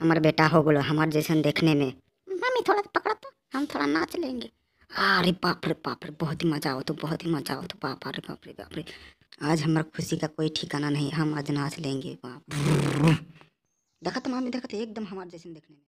हमार बेटा हो गलो हमार जैसन देखने में। मम्मी, थोड़ा पकड़ा तो हम थोड़ा नाच लेंगे। अरे बाप रे बाप रे, बहुत ही मज़ा आओ तो बहुत ही मज़ा आओ तो बाप अरे बाप रे बाप रे। आज हमारे खुशी का कोई ठिकाना नहीं, हम आज नाच लेंगे, बाप देखा तो मामी देखा तो एकदम हमारे जैसे देखने में।